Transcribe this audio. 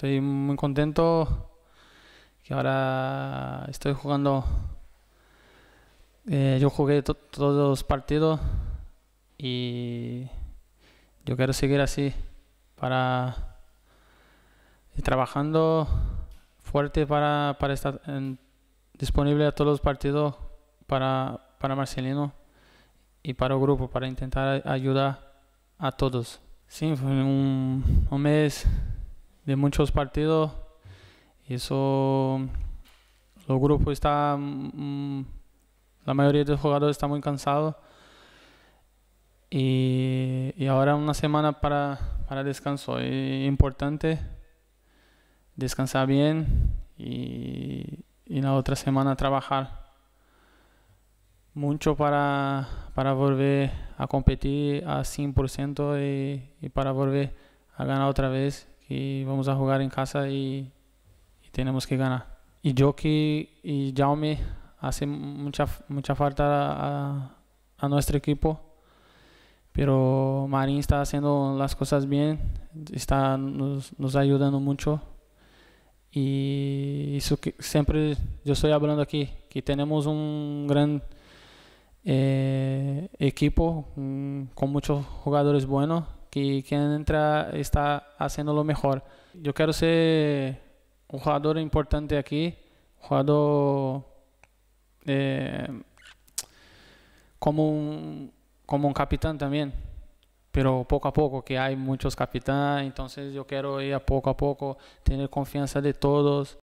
estoy muy contento que ahora estoy jugando. eh, yo jugué to- todos los partidos y yo quiero seguir así para trabajando fuerte para, para estar disponible a todos los partidos para, para Marcelino y para el grupo, para intentar ayudar a todos. Sí, fue un, un mes de muchos partidos eso, el grupo está, mm, la mayoría de los jugadores está muy cansado y, y ahora una semana para, para descanso. Es importante descansar bien y, y la otra semana trabajar mucho para, para volver a competir a 100% y, y para volver a ganar otra vez. Y vamos a jugar en casa y, tenemos que ganar. Y Jockey y Jaume hace mucha, mucha falta a, a nuestro equipo. Pero Marín está haciendo las cosas bien, está nos, nos ayudando mucho. Y eso que siempre yo estoy hablando aquí, que tenemos un gran eh, equipo con muchos jugadores buenos que quien entra está haciendo lo mejor. Yo quiero ser un jugador importante aquí, un jugador eh, como un, como un capitán también, pero poco a poco, que hay muchos capitanes, entonces yo quiero ir a poco a poco, tener confianza de todos